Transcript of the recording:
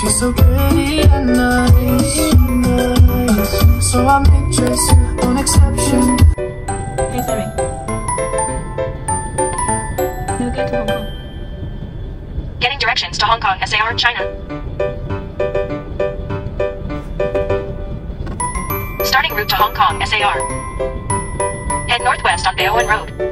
She's so pretty and nice. So I make just one exception. Hey Siri. New get to Hong Kong. Getting directions to Hong Kong, SAR, China. Starting route to Hong Kong, SAR. Head northwest on Baoan Road.